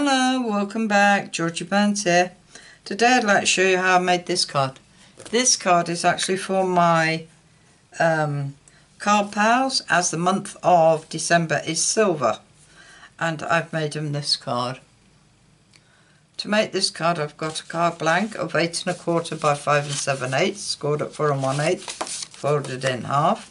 Hello, welcome back. Georgie Burns here. Today I'd like to show you how I made this card. This card is actually for my um, card pals as the month of December is silver. And I've made them this card. To make this card I've got a card blank of 8 and a quarter by 5 and 7 eighths, scored at 4 and 1 eighth, folded in half.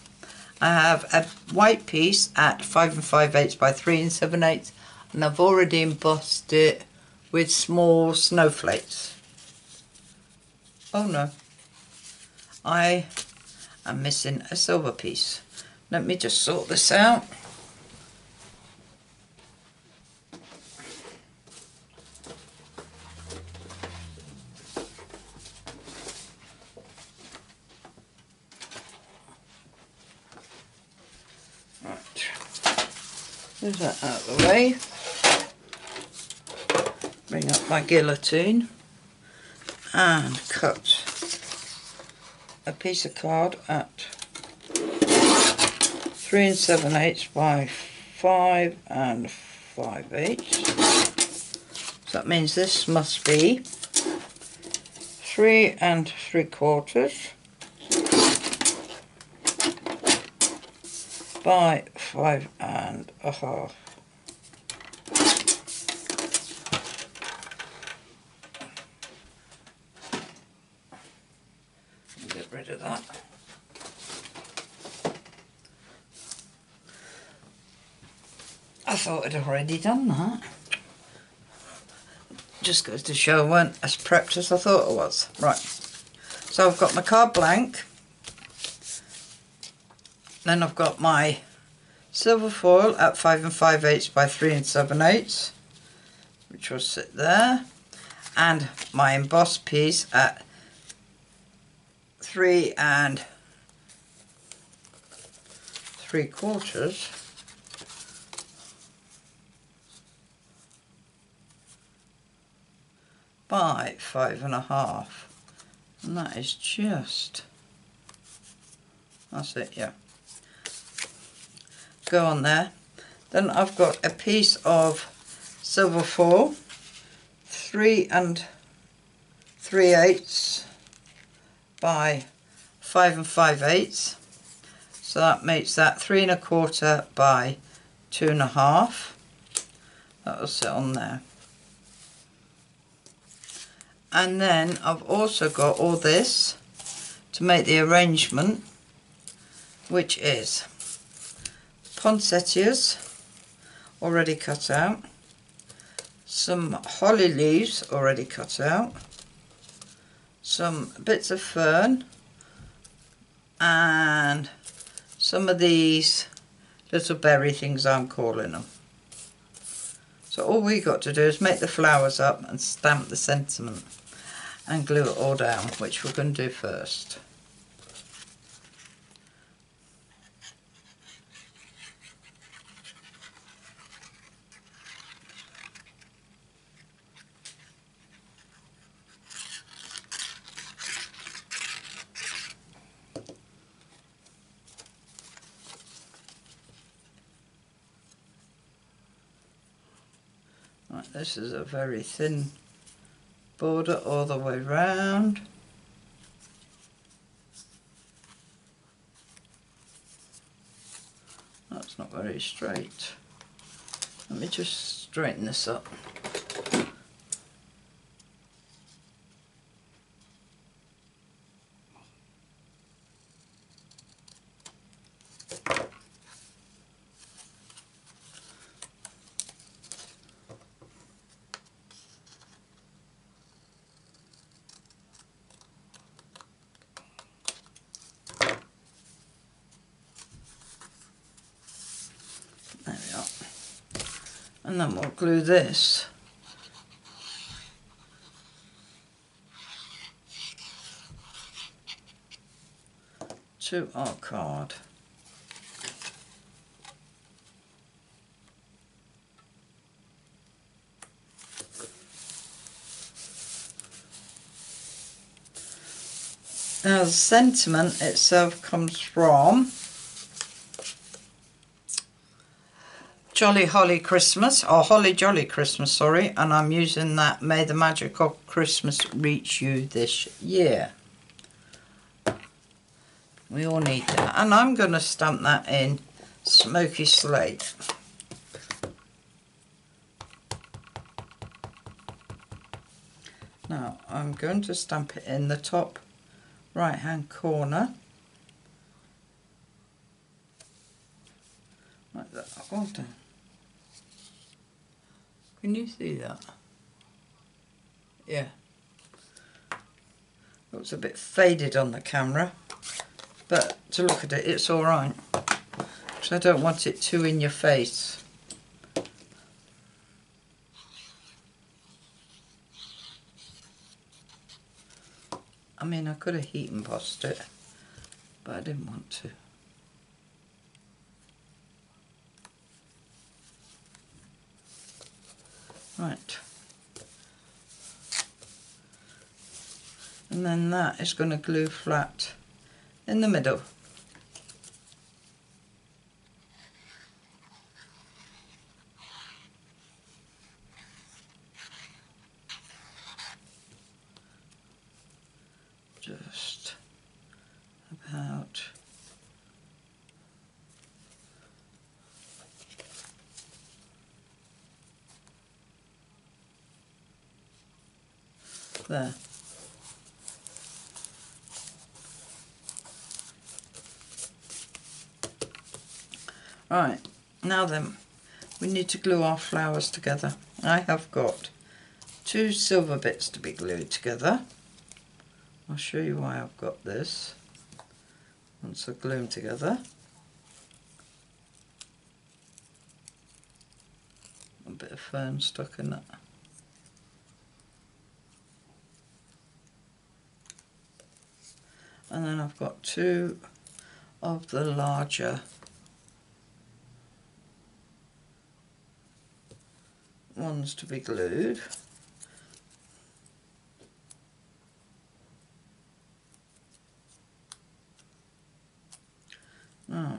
I have a white piece at 5 and 5 eighths by 3 and 7 eighths and I've already embossed it with small snowflakes. Oh no, I am missing a silver piece. Let me just sort this out. Right, there's that out of the way. Bring up my guillotine and cut a piece of card at three and seven eighths by five and five eighths. So that means this must be three and three quarters by five and a half. Get rid of that. I thought I'd already done that. Just goes to show I weren't as prepped as I thought I was. Right, so I've got my card blank. Then I've got my silver foil at 5 and 5 eighths by 3 and 7 eighths, which will sit there. And my embossed piece at 3 and 3 quarters. by five and a half and that is just that's it yeah go on there. Then I've got a piece of silver foil three and three eighths by five and five eighths. So that makes that three and a quarter by two and a half. That will sit on there. And then I've also got all this to make the arrangement which is poinsettias already cut out. Some holly leaves already cut out. Some bits of fern. And some of these little berry things I'm calling them. So all we got to do is make the flowers up and stamp the sentiment and glue it all down, which we're going to do first. This is a very thin border all the way round. That's not very straight. Let me just straighten this up. And then we'll glue this to our card. Now the sentiment itself comes from Jolly Holly Christmas, or Holly Jolly Christmas, sorry, and I'm using that May the Magic of Christmas reach you this year. We all need that. And I'm going to stamp that in Smoky Slate. Now I'm going to stamp it in the top right hand corner. Like that. Hold on. Can you see that? Yeah. Looks a bit faded on the camera, but to look at it, it's alright. Because I don't want it too in your face. I mean, I could have heat embossed it, but I didn't want to. Right. And then that is going to glue flat in the middle. Just about there. Right, now then, we need to glue our flowers together. I have got two silver bits to be glued together. I'll show you why I've got this. Once I glue them together. A bit of fern stuck in that. And then I've got two of the larger ones to be glued. Now,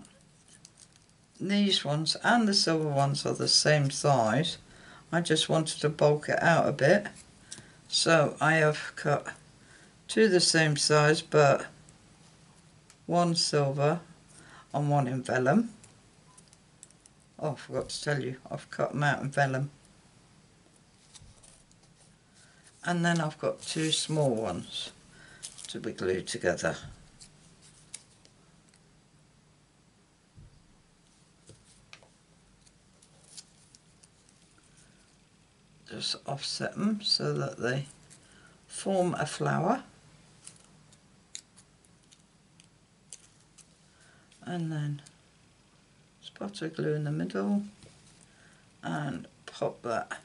these ones and the silver ones are the same size. I just wanted to bulk it out a bit. So I have cut two the same size but one silver and one in vellum. Oh, I forgot to tell you, I've cut them out in vellum. And then I've got two small ones to be glued together. Just offset them so that they form a flower. And then spot of glue in the middle and pop that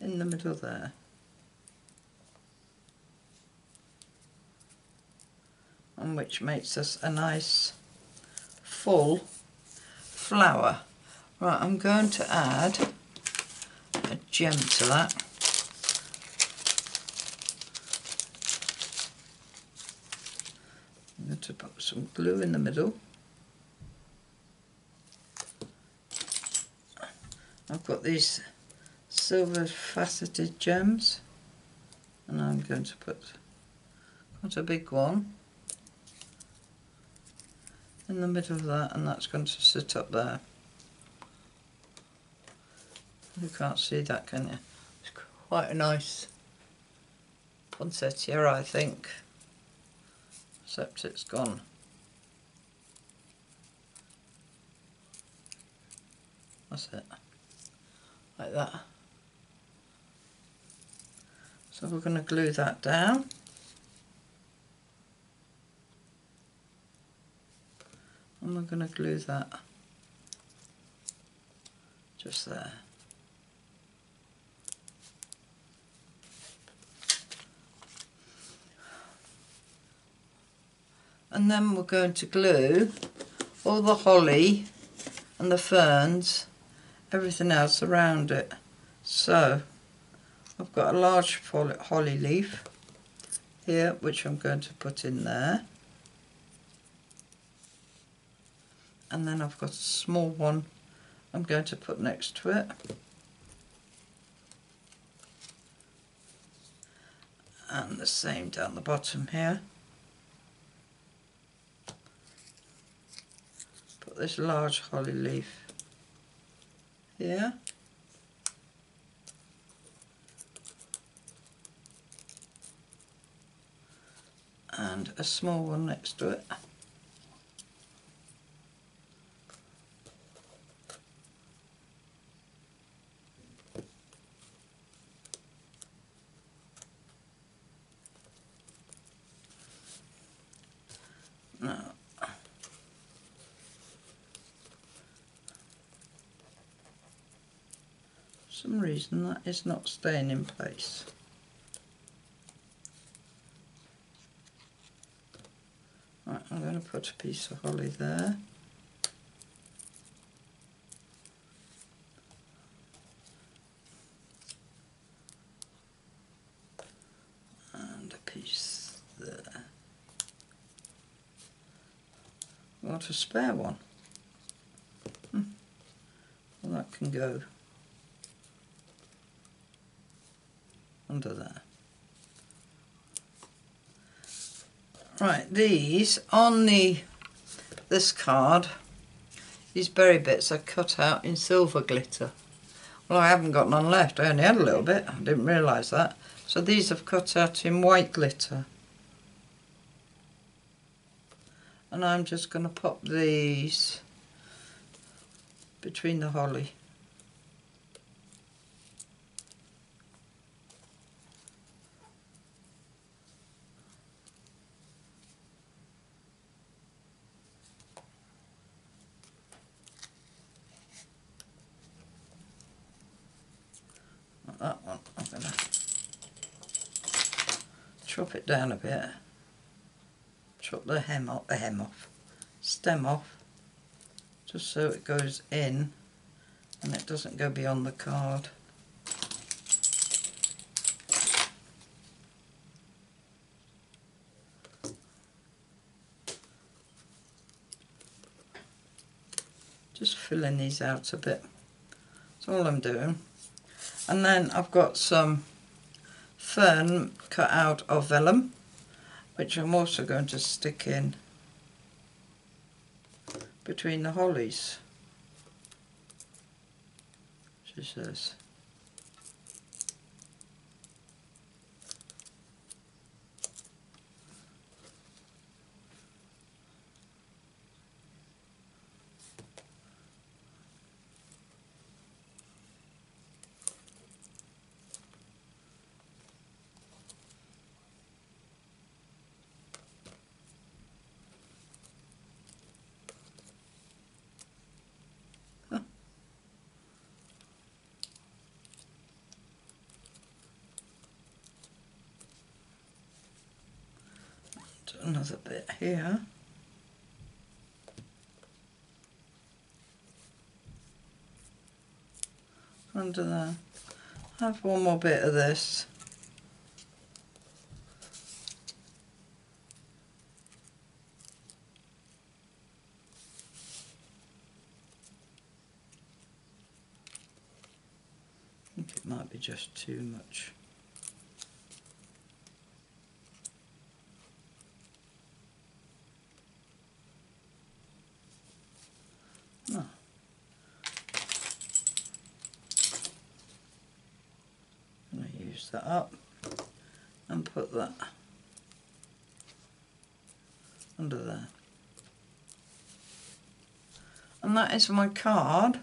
in the middle there. And which makes us a nice full flower. Right, I'm going to add a gem to that. I'm going to put some glue in the middle. I've got these silver faceted gems and I'm going to put quite a big one in the middle of that and that's going to sit up there. You can't see that can you? It's quite a nice poinsettia I think except it's gone. That's it. Like that. So we're going to glue that down. And we're going to glue that just there. and then we're going to glue all the holly and the ferns everything else around it. So I've got a large holly leaf here which I'm going to put in there. And then I've got a small one I'm going to put next to it. And the same down the bottom here. Put this large holly leaf here and a small one next to it Now, for some reason that is not staying in place. Right, I'm going to put a piece of holly there. And a piece there. Want a spare one? Hmm. Well, that can go under there. Right, these on the this card, these berry bits are cut out in silver glitter. Well, I haven't got none left. I only had a little bit. I didn't realise that. So these have cut out in white glitter. And I'm just going to pop these between the holly. Not that one. I'm going to chop it down a bit. Chop the hem off, the hem off, stem off, just so it goes in and it doesn't go beyond the card. Just filling these out a bit. That's all I'm doing. And then I've got some fern cut out of vellum, which I'm also going to stick in between the hollies. She says. Do another bit here. Under there. Have one more bit of this. I think it might be just too much. No. I'm going to use that up and put that under there. And is my card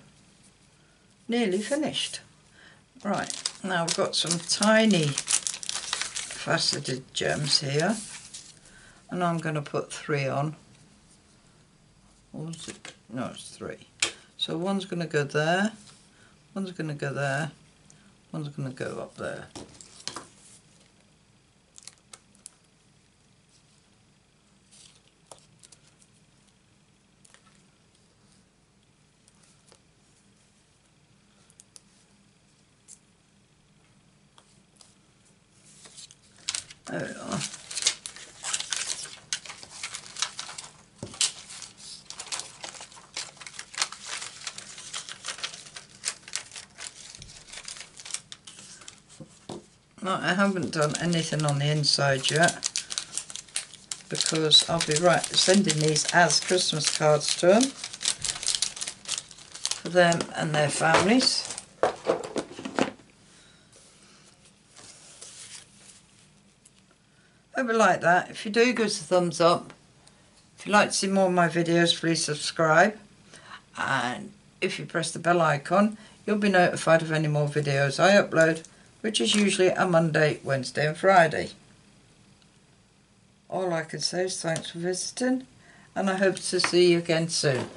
nearly finished. Right, now I've got some tiny faceted gems here and I'm going to put three on. It? No, it's three. So one's going to go there, one's going to go there, one's going to go up there. There we are. Right, I haven't done anything on the inside yet because I'll be right sending these as Christmas cards to them for them and their families. Hope like that. If you do, give us a thumbs up. If you'd like to see more of my videos, please subscribe. And if you press the bell icon, you'll be notified of any more videos I upload, which is usually a Monday, Wednesday and Friday. All I can say is thanks for visiting, and I hope to see you again soon.